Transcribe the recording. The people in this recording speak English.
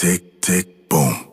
tick, tick, boom.